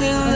till